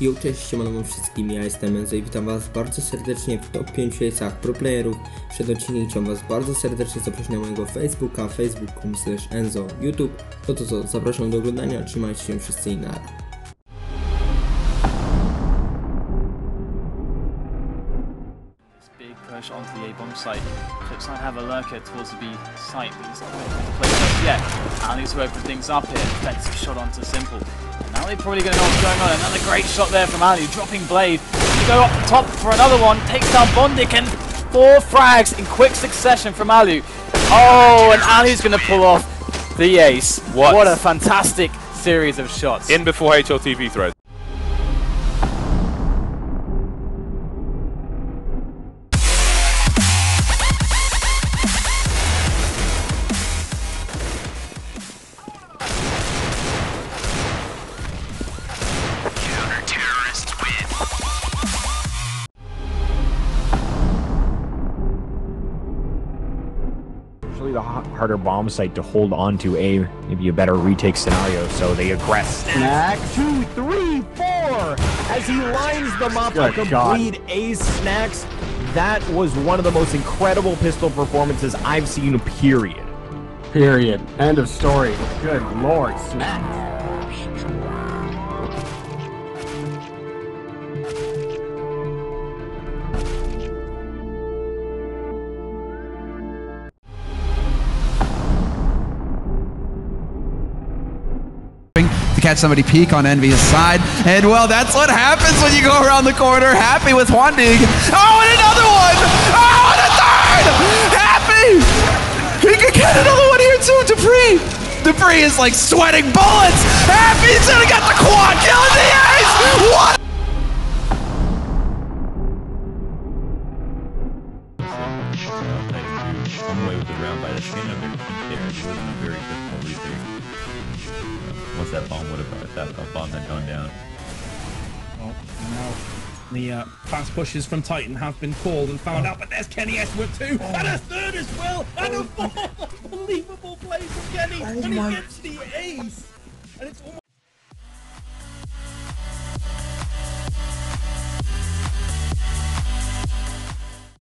Jo, cześć, siemano wszystkim, ja jestem Enzo i witam was bardzo serdecznie w top 5 miejscach pro playerów. Przed odcinkiem chciałem was bardzo serdecznie zaprosić na mojego Facebooka, facebook.com enzo, youtube. No to co, zapraszam do oglądania, trzymajcie się wszyscy i push onto the he's to open things up here. Defensive shot onto Simple. They're probably going to know what's going on. Another great shot there from Ali, dropping Blade. To go up top for another one, takes down Bondik and four frags in quick succession from allu. Oh, and Ali's going to pull off the ace. What? What a fantastic series of shots. In before HLTV thread. Usually the harder bomb site to hold on to a maybe a better retake scenario. So they aggress. Snax two, three, four. As he lines them up, a complete ace Snax. That was one of the most incredible pistol performances I've seen. Period. Period. End of story. Good lord, Snax. Catch somebody peek on Envy's side. And well, that's what happens when you go around the corner. Happy with Wandig. Oh, and another one! Oh, and a third! Happy! He could get another one here too, dupreeh! dupreeh is like sweating bullets! Happy's gonna get the quad kill in the ace! What? away with the round by the skin of. It wasn't a very difficult. Once that bomb would have, if that uh, bomb had gone down. Well, now the uh, fast pushes from Titan have been called and found out, but there's kennyS with two, and a third as well, and a fourth. Unbelievable play from Kenny, and he gets the ace. And it's almost